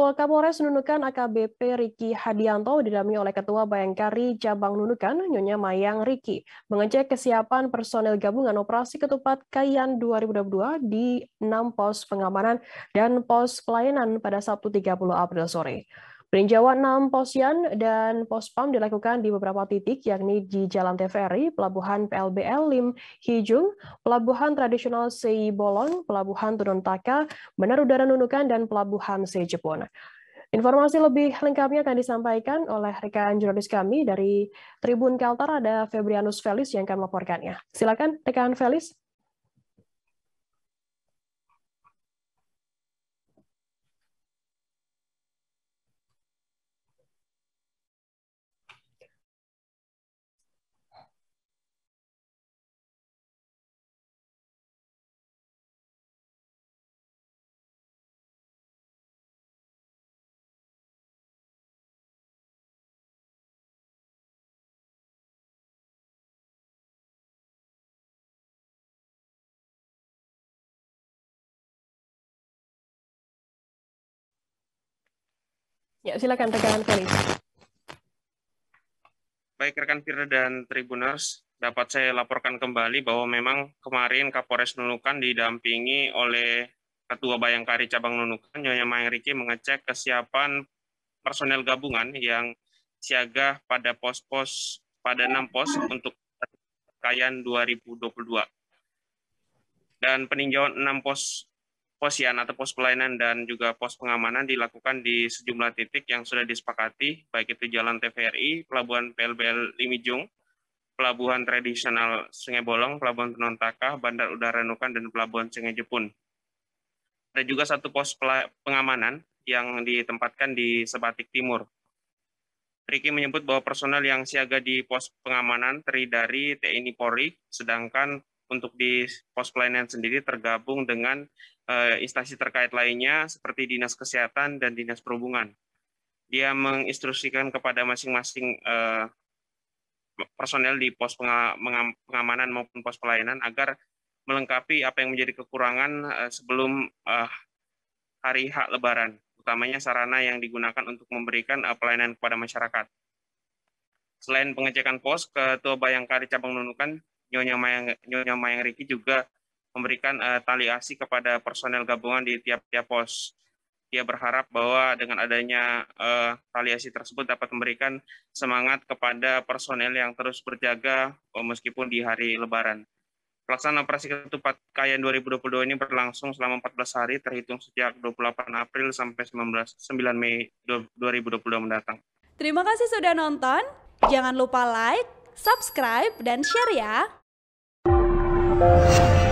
Polkapolres Nunukan AKBP Riki Hadianto didampingi oleh Ketua Bayangkari Cabang Nunukan Nyonya Mayang Riki mengecek kesiapan personel gabungan operasi ketupat Kayan 2022 di 6 pos pengamanan dan pos pelayanan pada Sabtu 30 April sore. Peninjauan 6 posyan dan pospam dilakukan di beberapa titik, yakni di Jalan TVRI, Pelabuhan PLBL Lim Hijung, Pelabuhan Tradisional Sei Bolon, Pelabuhan Tununtaka, Bandar Udara Nunukan, dan Pelabuhan Sei Jepun. Informasi lebih lengkapnya akan disampaikan oleh rekan jurnalis kami dari Tribun Kaltar, ada Febrianus Felis yang akan melaporkannya. Silakan rekan Felis. Ya, silakan rekan Felix. Baik rekan Firda dan Tribuners, dapat saya laporkan kembali bahwa memang kemarin Kapolres Nunukan didampingi oleh Ketua Bayangkari Cabang Nunukan, Nyonya Riki, mengecek kesiapan personel gabungan yang siaga pada pos-pos pada enam pos untuk Kayan 2022. Dan peninjauan enam pos posian atau pos pelayanan dan juga pos pengamanan dilakukan di sejumlah titik yang sudah disepakati, baik itu Jalan TVRI, Pelabuhan PLBL Limijung, Pelabuhan Tradisional Sungai Bolong, Pelabuhan Tenontaka, Bandar Udara Nukan, dan Pelabuhan Sungai Jepun. Ada juga satu pos pengamanan yang ditempatkan di Sebatik Timur. Riki menyebut bahwa personel yang siaga di pos pengamanan terdiri dari TNI Polri, sedangkan untuk di pos pelayanan sendiri tergabung dengan uh, instansi terkait lainnya seperti Dinas Kesehatan dan Dinas Perhubungan. Dia menginstruksikan kepada masing-masing uh, personel di pos pengamanan maupun pos pelayanan agar melengkapi apa yang menjadi kekurangan uh, sebelum hari hak Lebaran, utamanya sarana yang digunakan untuk memberikan pelayanan kepada masyarakat. Selain pengecekan pos, Ketua Bayangkari Cabang Nunukan Nyonya Mayang, Nyonya Mayang Riki juga memberikan uh, tali asi kepada personel gabungan di tiap-tiap pos. Dia berharap bahwa dengan adanya uh, tali asi tersebut dapat memberikan semangat kepada personel yang terus berjaga uh, meskipun di hari Lebaran. Pelaksanaan operasi ketupat Kayan 2022 ini berlangsung selama 14 hari terhitung sejak 28 April sampai 19, 9 Mei 2022 mendatang. Terima kasih sudah nonton. Jangan lupa like, subscribe, dan share ya. Allah.